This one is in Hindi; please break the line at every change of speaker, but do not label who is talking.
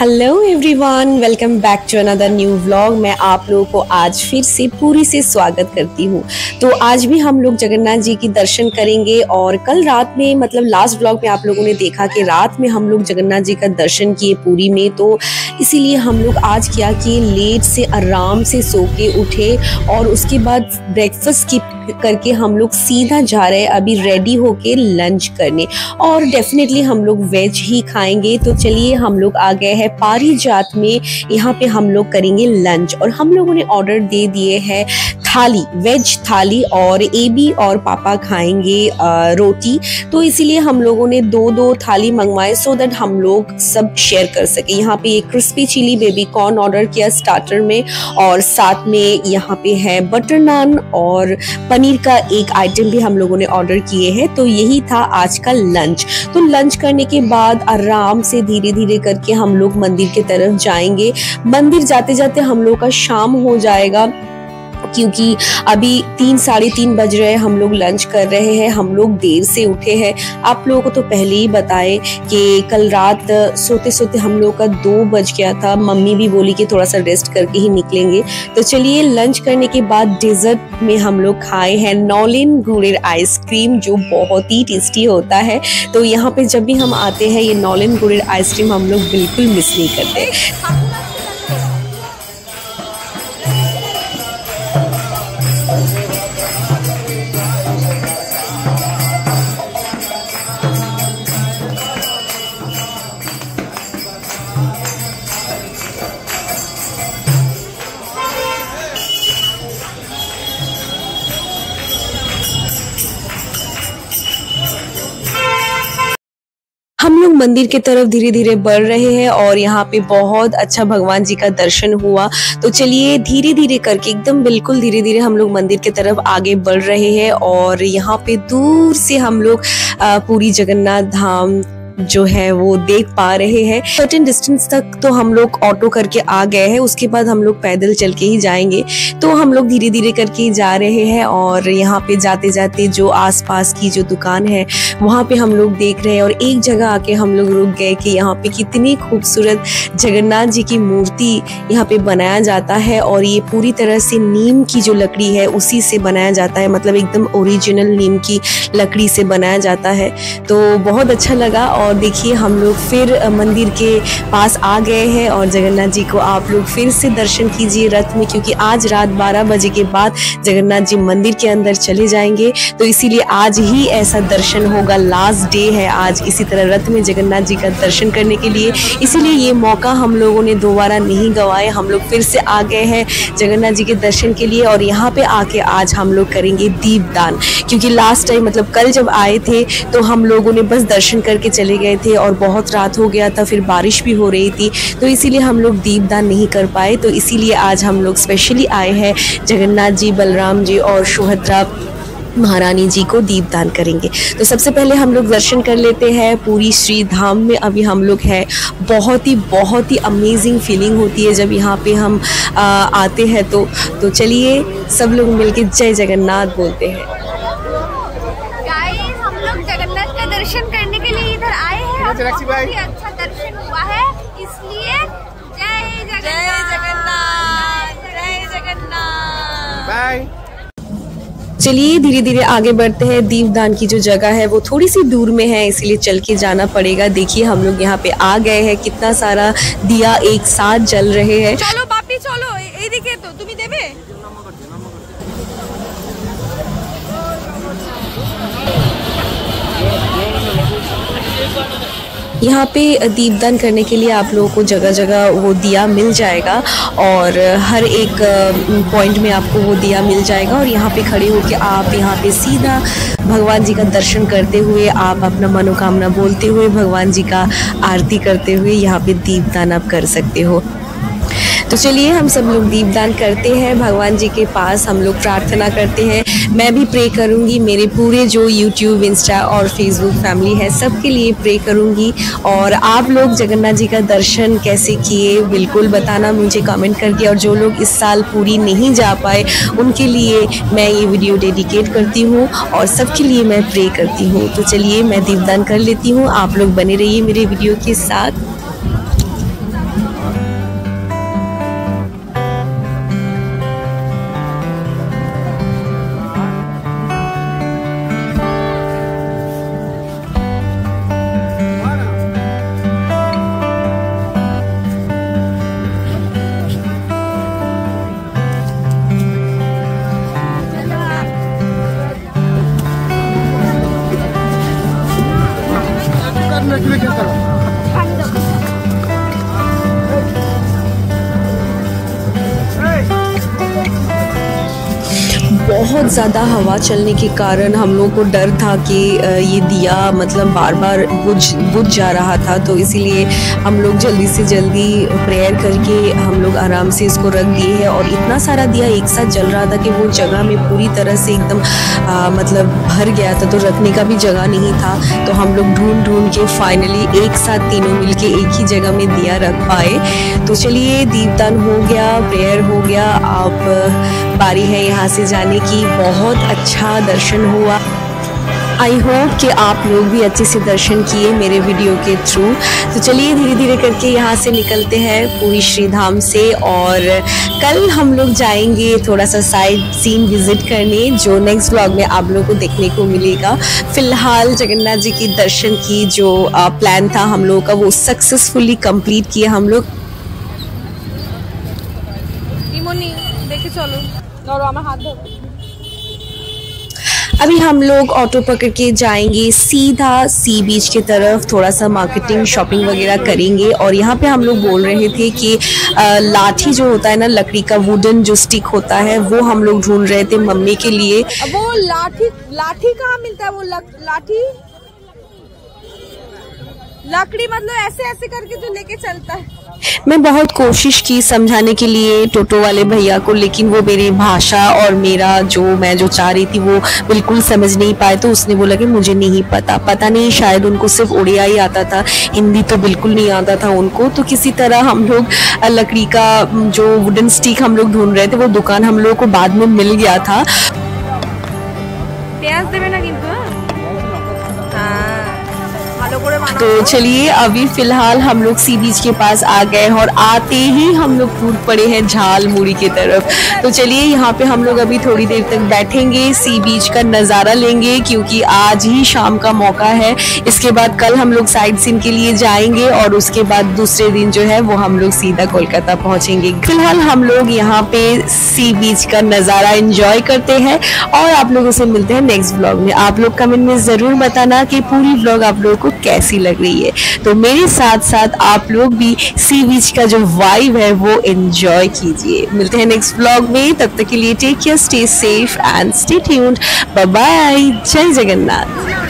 Hello everyone welcome back to another new vlog मैं आप लोगों को आज फिर से पूरी से स्वागत करती हूँ। तो आज भी हम लोग जगन्नाथ जी की दर्शन करेंगे और कल रात में मतलब लास्ट व्लॉग में आप लोगों ने देखा कि रात में हम लोग जगन्नाथ जी का दर्शन किए पूरी में। तो इसीलिए हम लोग आज क्या किए लेट से आराम से सो के उठे और उसके बाद ब्रेकफास्ट की करके हम लोग सीधा जा रहे हैं, अभी रेडी होके लंच करने। और डेफिनेटली हम लोग वेज ही खाएँगे। तो चलिए हम लोग आ गए हैं पारी जात में यहाँ पे हम लोग करेंगे लंच और हम लोगों ने ऑर्डर दे दिए हैं थाली वेज थाली और ए बी और पापा खाएँगे रोटी। तो इसीलिए हम लोगों ने दो दो थाली मंगवाए सो दैट हम लोग सब शेयर कर सके। यहाँ पे एक crispy chilli baby corn order किया स्टार्टर में और साथ में यहाँ पे है बटर नान और पनीर का एक आइटम भी हम लोगों ने ऑर्डर किए हैं। तो यही था आज का लंच तो लंच करने के बाद आराम से धीरे धीरे करके हम लोग मंदिर के तरफ़ जाएँगे। मंदिर जाते जाते हम लोग का शाम हो जाएगा। क्योंकि अभी तीन, साढ़े तीन बज रहे हैं, हम लोग लंच कर रहे हैं, हम लोग देर से उठे हैं। आप लोगों को तो पहले ही बताए कि कल रात सोते सोते हम लोग का दो बज गया था। मम्मी भी बोली कि थोड़ा सा रेस्ट करके ही निकलेंगे। तो चलिए लंच करने के बाद डिज़र्ट में हम लोग खाए हैं नॉलिन गुड़ेर आइसक्रीम जो बहुत ही टेस्टी होता है। तो यहाँ पे जब भी हम आते हैं, ये नॉलिन गुड़ेर आइसक्रीम हम लोग बिल्कुल मिस नहीं करते। हम लोग मंदिर के तरफ़ धीरे धीरे बढ़ रहे हैं और यहाँ पे बहुत अच्छा भगवान जी का दर्शन हुआ। तो चलिए धीरे धीरे करके, एकदम बिल्कुल धीरे धीरे हम लोग मंदिर के तरफ़ आगे बढ़ रहे हैं और यहाँ पे दूर से हम लोग पूरी जगन्नाथ धाम जो है वो देख पा रहे हैं। सर्टेन डिस्टेंस तक तो हम लोग ऑटो करके आ गए हैं, उसके बाद हम लोग पैदल चल के ही जाएँगे। तो हम लोग धीरे धीरे करके जा रहे हैं और यहाँ पे जाते जाते जो आसपास की जो दुकान है, वहाँ पे हम लोग देख रहे हैं और एक जगह आके हम लोग रुक गए कि यहाँ पे कितनी खूबसूरत जगन्नाथ जी की मूर्ति यहाँ पे बनाया जाता है और ये पूरी तरह से नीम की जो लकड़ी है, उसी से बनाया जाता है। मतलब एकदम ओरिजिनल नीम की लकड़ी से बनाया जाता है। तो बहुत अच्छा लगा और और देखिए, हम लोग फिर मंदिर के पास आ गए हैं और जगन्नाथ जी को आप लोग फिर से दर्शन कीजिए रथ में, क्योंकि आज रात 12 बजे के बाद जगन्नाथ जी मंदिर के अंदर चले जाएँगे। तो इसीलिए आज ही ऐसा दर्शन होगा लास्ट डे है आज इसी तरह रथ में जगन्नाथ जी का दर्शन करने के लिए। इसीलिए ये मौका हम लोगों ने दोबारा नहीं गंवाए हम लोग फिर से आ गए हैं जगन्नाथ जी के दर्शन के लिए और यहाँ पे आके आज हम लोग करेंगे दीपदान। क्योंकि लास्ट टाइम मतलब कल जब आए थे तो हम लोगों ने बस दर्शन करके चले गए थे और बहुत रात हो गया था फिर बारिश भी हो रही थी तो इसीलिए हम लोग दीपदान नहीं कर पाए। तो इसीलिए आज हम लोग स्पेशली आए हैं। जगन्नाथ जी बलराम जी और सुभद्रा महारानी जी को दीपदान करेंगे। तो सबसे पहले हम लोग दर्शन कर लेते हैं पूरी श्री धाम में। अभी हम लोग हैं। बहुत ही बहुत ही अमेजिंग फीलिंग होती है जब यहाँ पे हम आ, आते हैं तो। तो चलिए सब लोग मिलके जय जगन्नाथ बोलते हैं
हम लोग जगन्नाथ का दर्शन करने के लिए इधर अच्छा दर्शन हुआ है इसलिए जय जगन्नाथ। जय जगन्नाथ।
बाय चलिए धीरे धीरे आगे बढ़ते हैं। दीपदान की जो जगह है वो थोड़ी सी दूर में है इसीलिए चल के जाना पड़ेगा। देखिए हम लोग यहाँ पे आ गए हैं। कितना सारा दिया एक साथ जल रहे हैं।
चलो
यहाँ पे दीपदान करने के लिए आप लोगों को जगह जगह वो दिया मिल जाएगा और हर एक पॉइंट में आपको वो दिया मिल जाएगा और यहाँ पे खड़े होकर आप यहाँ पे सीधा भगवान जी का दर्शन करते हुए, आप अपना मनोकामना बोलते हुए भगवान जी का आरती करते हुए यहाँ पे दीपदान आप कर सकते हो। तो चलिए हम सब लोग दीपदान करते हैं, भगवान जी के पास हम लोग प्रार्थना करते हैं। मैं भी प्रे करूँगी, मेरे पूरे जो यूट्यूब इंस्टा और फेसबुक फैमिली है, सबके लिए प्रे करूँगी। और आप लोग जगन्नाथ जी का दर्शन कैसे किए, बिल्कुल बताना मुझे कमेंट करके। और जो लोग इस साल पूरी नहीं जा पाए, उनके लिए मैं ये वीडियो डेडिकेट करती हूँ और सबके लिए मैं प्रे करती हूँ। तो चलिए मैं दीपदान कर लेती हूँ। आप लोग बने रहिए मेरे वीडियो के साथ। बहुत ज़्यादा हवा चलने के कारण हम लोग को डर था कि ये दिया मतलब बार बार बुझ बुझ जा रहा था। तो इसीलिए हम लोग जल्दी से जल्दी प्रेयर करके हम लोग आराम से इसको रख दिए हैं और इतना सारा दिया एक साथ जल रहा था कि वो जगह में पूरी तरह से एकदम मतलब भर गया था। तो रखने का भी जगह नहीं था। तो हम लोग ढूंढ ढूंढ के फाइनली एक साथ तीनों मिल के एक ही जगह में दिया रख पाए। तो चलिए, दीपदान हो गया, प्रेयर हो गया। आप बारी है यहाँ से जाने की। बहुत अच्छा दर्शन हुआ। आई होप कि आप लोग भी अच्छे से दर्शन किए मेरे वीडियो के थ्रू तो चलिए धीरे धीरे करके यहाँ से निकलते हैं पूरी श्री धाम से और कल हम लोग जाएँगे थोड़ा सा साइड सीन विज़िट करने, जो नेक्स्ट ब्लॉग में आप लोगों को देखने को मिलेगा। फ़िलहाल जगन्नाथ जी की दर्शन की जो प्लान था हम लोगों का, वो सक्सेसफुली कंप्लीट किया हम लोग। देखे चलो। हाथ अभी हम लोग ऑटो पकड़ के जाएँगे, सीधा सी बीच की तरफ़ थोड़ा सा मार्केटिंग शॉपिंग वगैरह करेंगे और यहाँ पे हम लोग बोल रहे थे कि लाठी जो होता है ना, लकड़ी का वुडन जो स्टिक होता है, वो हम लोग ढूंढ रहे थे मम्मी के लिए।
वो लाठी लाठी कहाँ मिलता है वो लाठी? लकड़ी मतलब ऐसे ऐसे करके जो लेके चलता है।
मैं बहुत कोशिश की समझाने के लिए टोटो वाले भैया को, लेकिन वो मेरी भाषा और मेरा जो मैं जो चाह रही थी वो बिल्कुल समझ नहीं पाए तो उसने बोला कि मुझे नहीं पता। पता नहीं, शायद उनको सिर्फ़ उड़िया ही आता था, हिंदी तो बिल्कुल नहीं आता था उनको। तो किसी तरह हम लोग लकड़ी का जो वुडन स्टिक हम लोग ढूंढ रहे थे, वो दुकान हम लोग को बाद में मिल गया था।
प्याज देवे ना किंतु
तो चलिए, अभी फ़िलहाल हम लोग सी बीच के पास आ गए और आते ही हम लोग टूट पड़े हैं झाल मुड़ी की तरफ़। तो चलिए, यहाँ पे हम लोग अभी थोड़ी देर तक बैठेंगे, सी बीच का नज़ारा लेंगे, क्योंकि आज ही शाम का मौका है। इसके बाद कल हम लोग साइड सीन के लिए जाएँगे और उसके बाद दूसरे दिन जो है वो हम लोग सीधा कोलकाता पहुँचेंगे। फ़िलहाल हम लोग यहाँ पे सी बीच का नज़ारा इंजॉय करते हैं और आप लोगों से मिलते हैं नेक्स्ट ब्लॉग में। आप लोग कमेंट में ज़रूर बताना कि पूरी ब्लॉग आप लोगों को कैसी लग रही है। तो मेरे साथ साथ आप लोग भी सी बीच का जो वाइब है, वो एंजॉय कीजिए। मिलते हैं नेक्स्ट ब्लॉग में। तब तक के लिए take care stay safe and stay tuned bye जय जगन्नाथ।